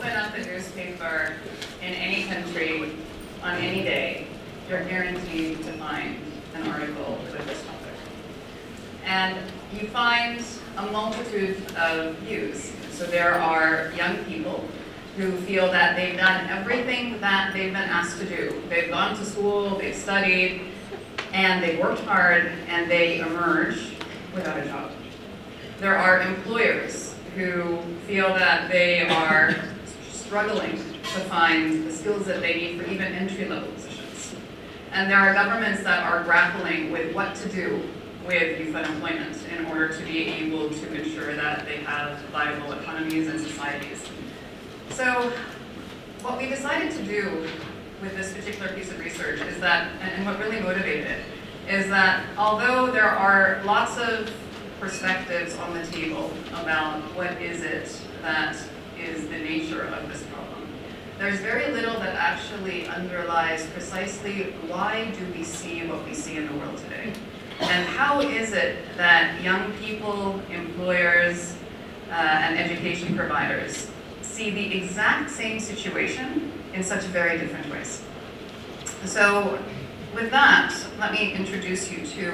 open up the newspaper in any country on any day, you're guaranteed to find an article with this topic. And you find a multitude of views. So there are young people who feel that they've done everything that they've been asked to do. They've gone to school, they've studied, and they've worked hard, and they emerge without a job. There are employers who feel that they are struggling to find the skills that they need for even entry-level positions. And there are governments that are grappling with what to do with youth unemployment in order to be able to ensure that they have viable economies and societies. So what we decided to do with this particular piece of research is that, and what really motivated it, is that although there are lots of perspectives on the table about what is it that is the nature of this problem, there's very little that actually underlies precisely why do we see what we see in the world today. And how is it that young people, employers, uh, and education providers see the exact same situation in such very different ways. So with that, let me introduce you to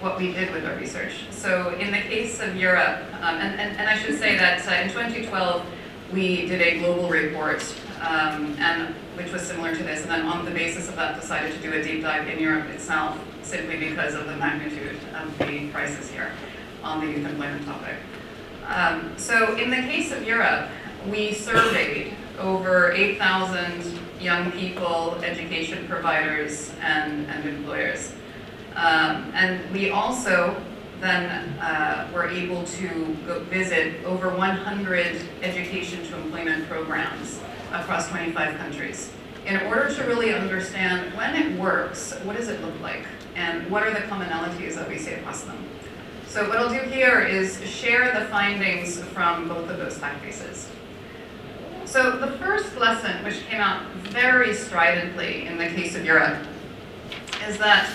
what we did with our research. So in the case of Europe, um, and, and, and, I should say that uh, in 2012, we did a global report, um, and which was similar to this, and then on the basis of that decided to do a deep dive in Europe itself, simply because of the magnitude of the crisis here on the youth employment topic. Um, so in the case of Europe, we surveyed over 8,000 young people, education providers, and, and employers. Um, and we also then uh, were able to visit over 100 education to employment programs across 25 countries in order to really understand when it works, what does it look like, and what are the commonalities that we see across them. So what I'll do here is share the findings from both of those typefaces. So the first lesson, which came out very stridently in the case of Europe, is that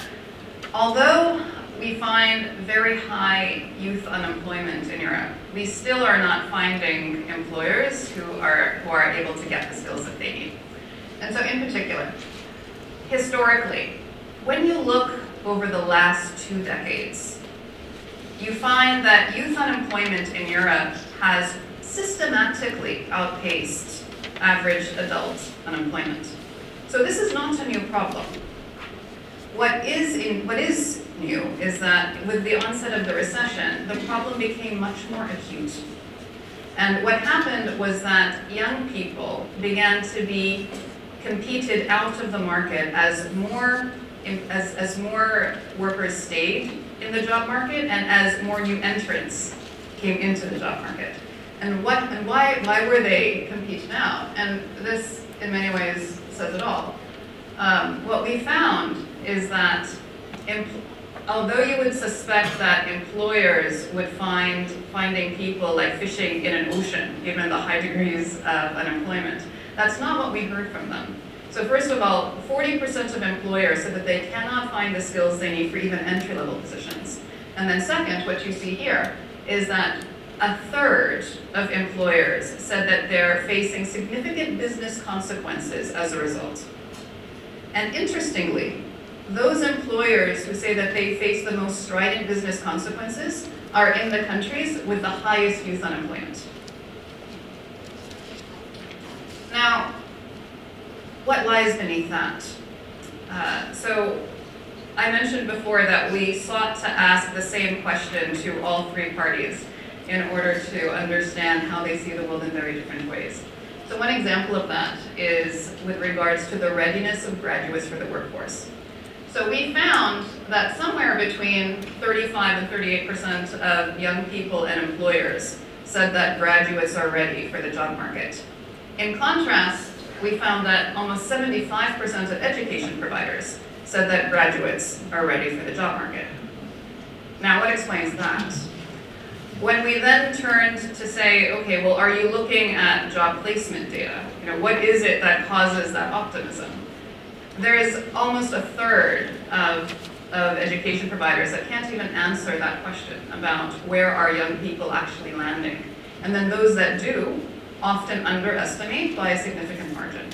although we find very high youth unemployment in Europe, we still are not finding employers who are, who are able to get the skills that they need. And so in particular, historically, when you look over the last two decades, you find that youth unemployment in Europe has systematically outpaced average adult unemployment. So this is not a new problem. What is, in, what is is that with the onset of the recession, the problem became much more acute. And what happened was that young people began to be competed out of the market as more, as, as more workers stayed in the job market and as more new entrants came into the job market and what and why why were they competing out? And this, in many ways, says it all. Um, what we found is that although you would suspect that employers would find finding people like fishing in an ocean, given the high degrees of unemployment, that's not what we heard from them. So first of all, 40% of employers said that they cannot find the skills they need for even entry-level positions. And then second, what you see here is that a third of employers said that they're facing significant business consequences as a result. And interestingly, those employers who say that they face the most strident business consequences are in the countries with the highest youth unemployment. Now, what lies beneath that? Uh, so I mentioned before that we sought to ask the same question to all three parties in order to understand how they see the world in very different ways. So one example of that is with regards to the readiness of graduates for the workforce. So we found that somewhere between 35 and 38% of young people and employers said that graduates are ready for the job market. In contrast, we found that almost 75% of education providers said that graduates are ready for the job market. Now, what explains that? When we then turned to say, okay, well, are you looking at job placement data? You know, what is it that causes that optimism? There is almost a third of, of education providers that can't even answer that question about where are young people actually landing. And then those that do often underestimate by a significant margin.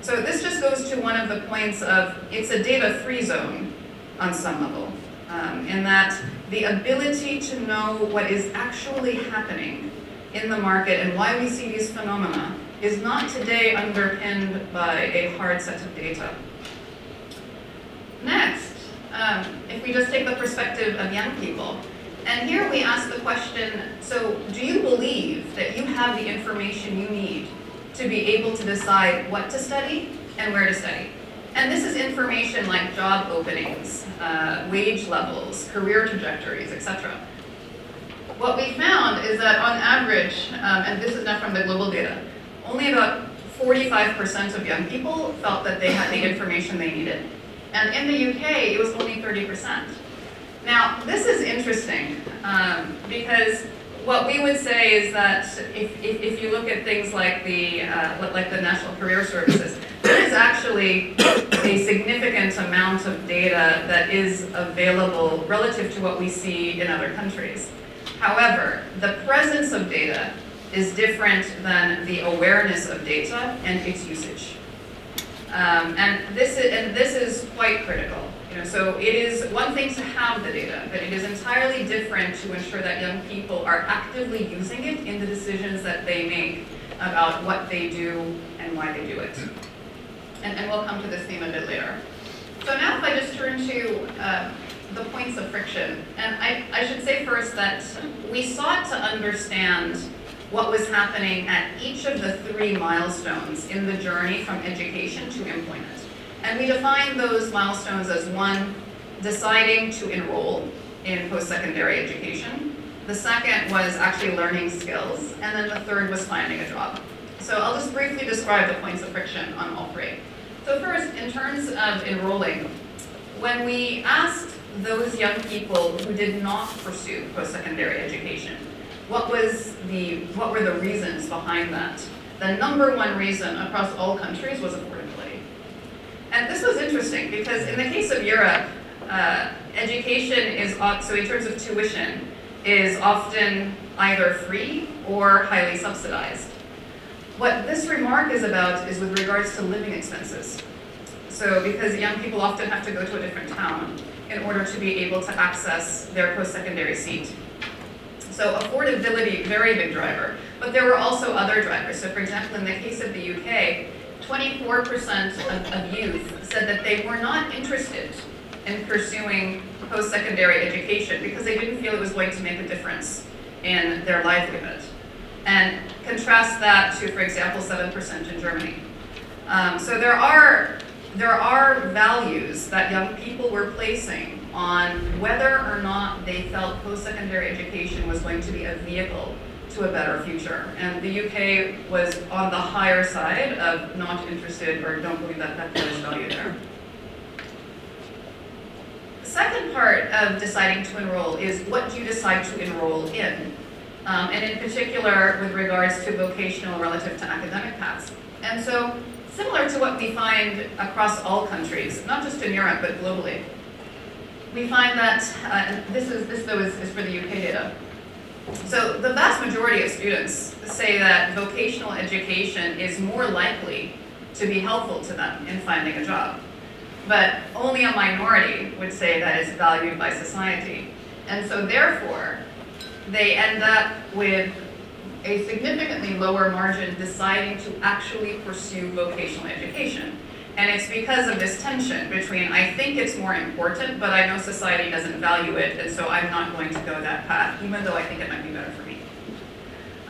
So this just goes to one of the points of it's a data-free zone on some level, um, in that the ability to know what is actually happening in the market and why we see these phenomena is not today underpinned by a hard set of data. Next, um, if we just take the perspective of young people, and here we ask the question, so do you believe that you have the information you need to be able to decide what to study and where to study? And this is information like job openings, uh, wage levels, career trajectories, etc. What we found is that on average, um, and this is not from the global data, only about 45% of young people felt that they had the information they needed. And in the UK, it was only 30%. Now, this is interesting um, because what we would say is that if, if, if, you look at things like the, uh, like the National Career Services, there is actually a significant amount of data that is available relative to what we see in other countries. However, the presence of data is different than the awareness of data and its usage. Um, and, this is, and this is quite critical. You know, so it is one thing to have the data, but it is entirely different to ensure that young people are actively using it in the decisions that they make about what they do and why they do it. And, and we'll come to this theme a bit later. So now if I just turn to uh, the points of friction, and I, I should say first that we sought to understand what was happening at each of the three milestones in the journey from education to employment. And we defined those milestones as one, deciding to enroll in post-secondary education. The second was actually learning skills, and then the third was finding a job. So I'll just briefly describe the points of friction on all three. So first, in terms of enrolling, when we asked those young people who did not pursue post-secondary education, what was the what were the reasons behind that? The number one reason across all countries was affordability. And this was interesting because in the case of Europe, uh, education is so in terms of tuition is often either free or highly subsidized. What this remark is about is with regards to living expenses. So because young people often have to go to a different town in order to be able to access their post-secondary seat. So affordability, very big driver. But there were also other drivers. So for example, in the case of the UK, 24% of, of youth said that they were not interested in pursuing post-secondary education because they didn't feel it was going to make a difference in their livelihood and contrast that to, for example, 7% in Germany. Um, so there are, there are values that young people were placing on whether or not they felt post-secondary education was going to be a vehicle to a better future. And the UK was on the higher side of not interested or don't believe that, that there is value there. The second part of deciding to enroll is what do you decide to enroll in? um, and in particular with regards to vocational relative to academic paths. And so, similar to what we find across all countries, not just in Europe, but globally, we find that, uh, this, is, this though is, is for the UK data, so the vast majority of students say that vocational education is more likely to be helpful to them in finding a job. But only a minority would say that it's valued by society. And so therefore, they end up with a significantly lower margin deciding to actually pursue vocational education. And it's because of this tension between, I think it's more important, but I know society doesn't value it, and so I'm not going to go that path, even though I think it might be better for me.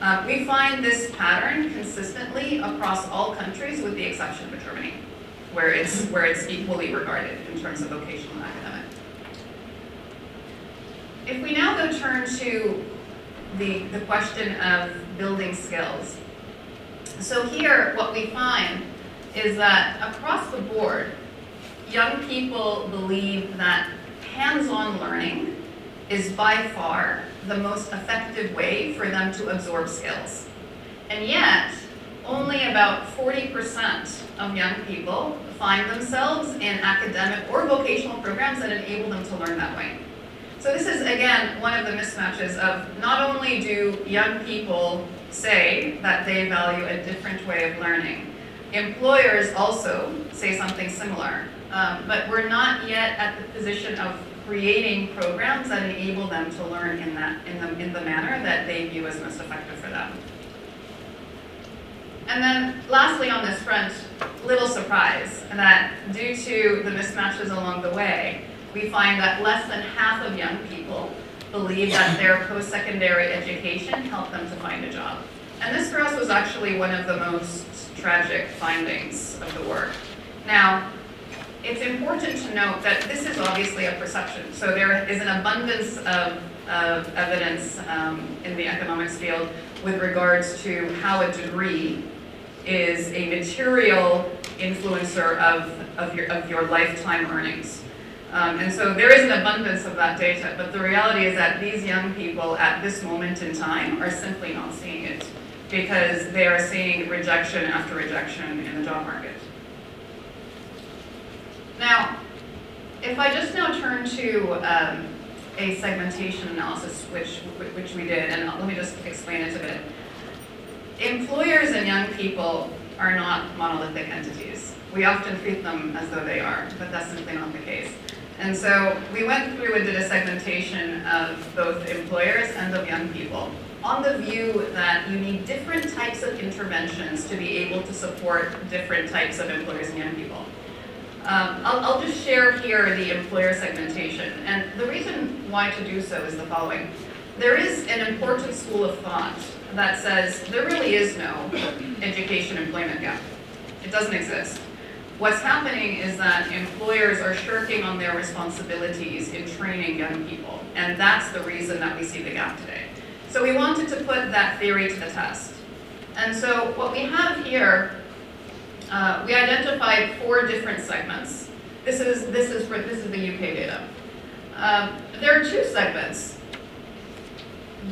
Uh, we find this pattern consistently across all countries, with the exception of Germany, where it's, where it's equally regarded in terms of vocational and academic. If we now go turn to the, the question of building skills. So here, what we find is that across the board, young people believe that hands-on learning is by far the most effective way for them to absorb skills. And yet, only about 40% of young people find themselves in academic or vocational programs that enable them to learn that way. So this is, again, one of the mismatches of not only do young people say that they value a different way of learning. Employers also say something similar, um, but we're not yet at the position of creating programs that enable them to learn in that in the in the manner that they view as most effective for them. And then lastly on this front, little surprise that due to the mismatches along the way, we find that less than half of young people believe that their post-secondary education helped them to find a job. And this for us was actually one of the most tragic findings of the work. Now, it's important to note that this is obviously a perception. So there is an abundance of, of evidence um, in the economics field with regards to how a degree is a material influencer of, of, your, of your lifetime earnings. Um, and so there is an abundance of that data, but the reality is that these young people at this moment in time are simply not seeing it because they are seeing rejection after rejection in the job market. Now, if I just now turn to um, a segmentation analysis, which, which we did, and let me just explain it a bit. Employers and young people are not monolithic entities. We often treat them as though they are, but that's simply not the case. And so we went through and did a segmentation of both employers and of young people on the view that you need different types of interventions to be able to support different types of employers and young people. Um, I'll, I'll, just share here the employer segmentation. And the reason why to do so is the following. There is an important school of thought that says there really is no education employment gap. It doesn't exist. What's happening is that employers are shirking on their responsibilities in training young people. And that's the reason that we see the gap today. So we wanted to put that theory to the test. And so what we have here, uh, we identified four different segments. This is, this is, for, this is the UK data. Um, there are two segments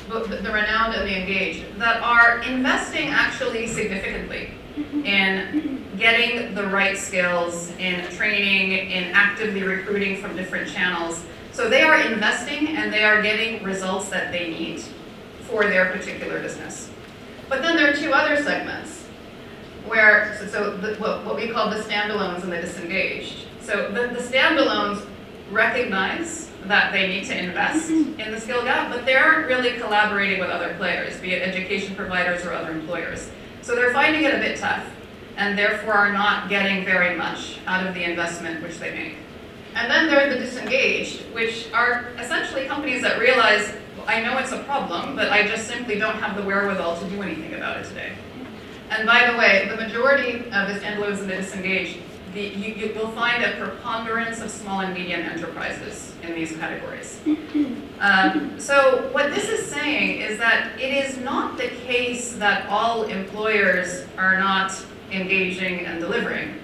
the renowned and the engaged, that are investing actually significantly in getting the right skills, in training, in actively recruiting from different channels. So they are investing and they are getting results that they need for their particular business. But then there are two other segments where, so, so the, what, what we call the standalones and the disengaged. So the, the standalones recognize that they need to invest mm-hmm. in the skill gap, but they aren't really collaborating with other players, be it education providers or other employers. So they're finding it a bit tough, and therefore are not getting very much out of the investment which they make. And then there are the disengaged, which are essentially companies that realize, I know it's a problem, but I just simply don't have the wherewithal to do anything about it today. And by the way, the majority of the standalones and the disengaged the, you, you, will find a preponderance of small and medium enterprises in these categories. Um, so what this is saying is that it is not the case that all employers are not engaging and delivering.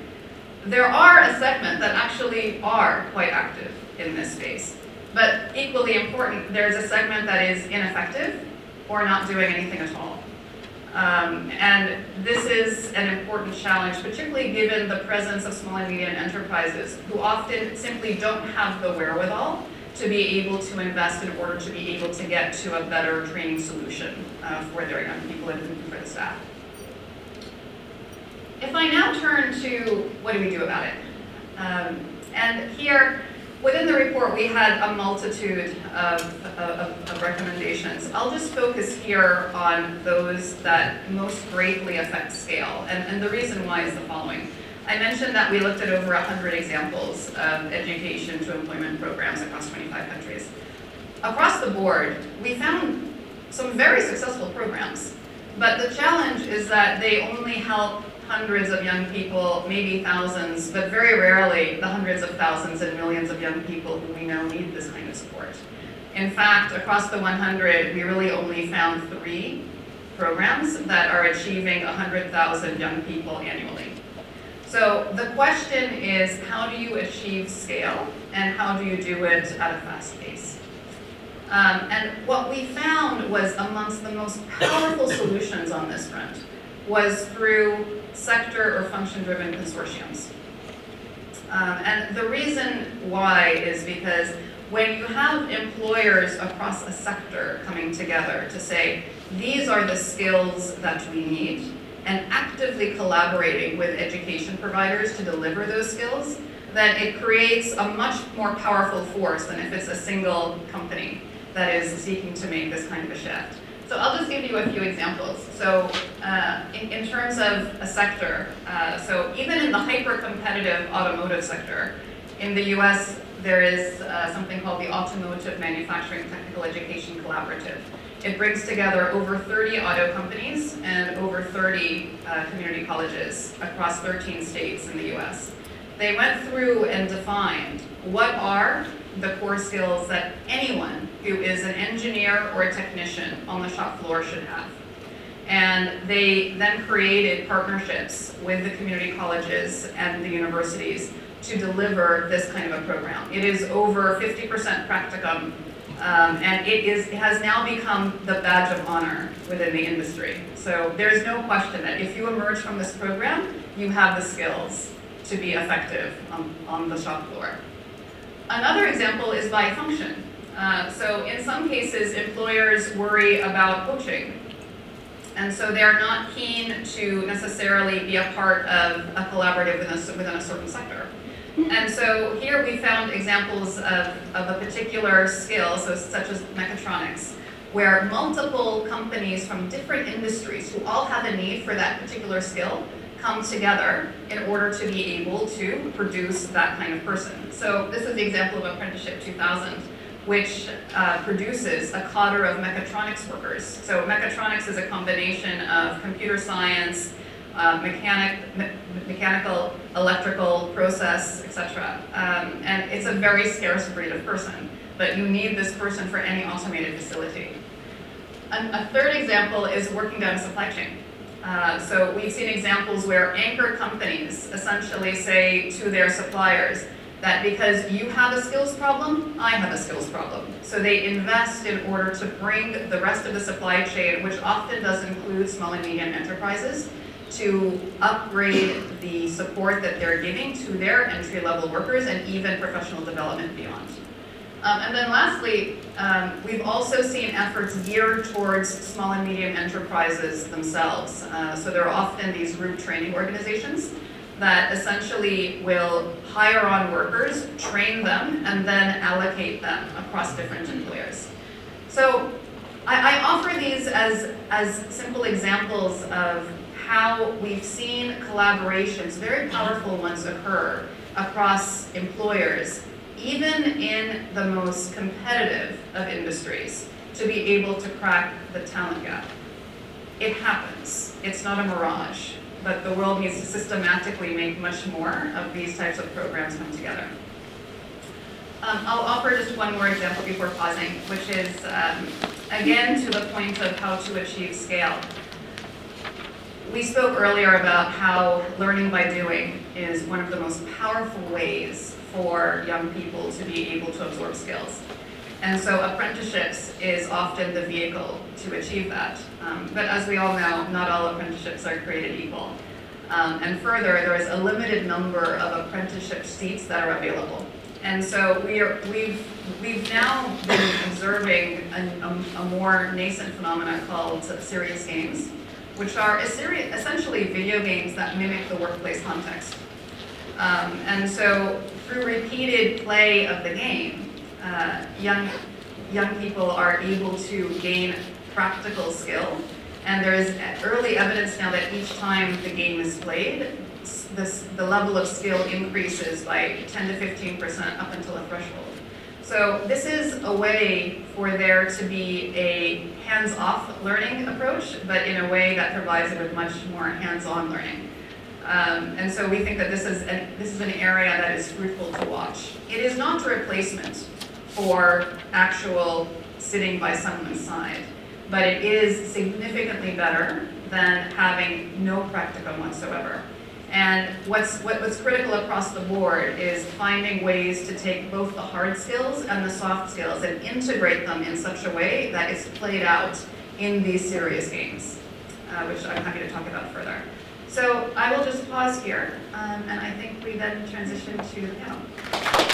There are a segment that actually are quite active in this space. But equally important, there's a segment that is ineffective or not doing anything at all. Um, and this is an important challenge, particularly given the presence of small and medium enterprises who often simply don't have the wherewithal to be able to invest in order to be able to get to a better training solution uh, for their young people and for the staff. If I now turn to what do we do about it? Um, and here, Within the report, we had a multitude of, of, of, recommendations. I'll just focus here on those that most greatly affect scale. And, and the reason why is the following. I mentioned that we looked at over 100 examples of education to employment programs across 25 countries. Across the board, we found some very successful programs. But the challenge is that they only help hundreds of young people, maybe thousands, but very rarely the hundreds of thousands and millions of young people who we know need this kind of support. In fact, across the 100, we really only found three programs that are achieving 100,000 young people annually. So the question is, how do you achieve scale, and how do you do it at a fast pace? Um, and what we found was amongst the most powerful solutions on this front was through sector or function-driven consortiums. Um, and the reason why is because when you have employers across a sector coming together to say, these are the skills that we need, and actively collaborating with education providers to deliver those skills, then it creates a much more powerful force than if it's a single company that is seeking to make this kind of a shift. So I'll just give you a few examples. So uh, in, in, terms of a sector, uh, so even in the hyper-competitive automotive sector, in the US, there is uh, something called the Automotive Manufacturing Technical Education Collaborative. It brings together over 30 auto companies and over 30 uh, community colleges across 13 states in the US. They went through and defined what are the core skills that anyone who is an engineer or a technician on the shop floor should have. And they then created partnerships with the community colleges and the universities to deliver this kind of a program. It is over 50% practicum, um, and it, is, it has now become the badge of honor within the industry. So there's no question that if you emerge from this program, you have the skills to be effective on, on the shop floor. Another example is by function. Uh, so in some cases, employers worry about poaching. And so they're not keen to necessarily be a part of a collaborative within a, within a certain sector. And so here we found examples of, of a particular skill, so such as mechatronics, where multiple companies from different industries who all have a need for that particular skill come together in order to be able to produce that kind of person. So this is the example of Apprenticeship 2000, which uh, produces a cadre of mechatronics workers. So mechatronics is a combination of computer science, uh, mechanic, me mechanical, electrical, process, etc. Um, and it's a very scarce breed of person, but you need this person for any automated facility. a third example is working down a supply chain. Uh, so we've seen examples where anchor companies essentially say to their suppliers that because you have a skills problem, I have a skills problem. So they invest in order to bring the rest of the supply chain, which often does include small and medium enterprises, to upgrade the support that they're giving to their entry-level workers and even professional development beyond. Um, and then lastly, um, we've also seen efforts geared towards small and medium enterprises themselves. Uh, so there are often these group training organizations that essentially will hire on workers, train them, and then allocate them across different employers. So I, I offer these as, as simple examples of how we've seen collaborations, very powerful ones occur across employers even in the most competitive of industries, to be able to crack the talent gap. It happens. It's not a mirage, but the world needs to systematically make much more of these types of programs come together. Um, I'll offer just one more example before pausing, which is, um, again, to the point of how to achieve scale. We spoke earlier about how learning by doing is one of the most powerful ways for young people to be able to absorb skills. And so apprenticeships is often the vehicle to achieve that. Um, but as we all know, not all apprenticeships are created equal. Um, and further, there is a limited number of apprenticeship seats that are available. And so we are, we've, we've now been observing a, a, a more nascent phenomenon called serious games, which are essentially video games that mimic the workplace context. Um, and so through repeated play of the game, uh, young, young people are able to gain practical skill. And there is early evidence now that each time the game is played, the level of skill increases by 10 to 15% up until a threshold. So this is a way for there to be a hands-off learning approach, but in a way that provides it with much more hands-on learning. Um, and so we think that this is, an, this is an area that is fruitful to watch. It is not a replacement for actual sitting by someone's side, but it is significantly better than having no practicum whatsoever. And what's, what, what's critical across the board is finding ways to take both the hard skills and the soft skills and integrate them in such a way that it's played out in these serious games, uh, which I'm happy to talk about further. So I will just pause here, um, and I think we then transition to the panel.